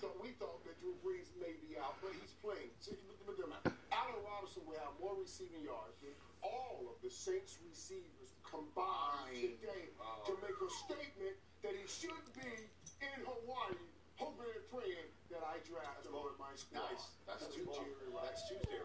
thought we thought that Drew Brees may be out, but he's playing. So you look at him. Allen Robinson will have more receiving yards than all of the Saints receivers combined today Wow. to make a statement that he should be in Hawaii, hoping and praying that I draft him on my squad. Nice. That's That's Tuesday. That's Tuesday, right?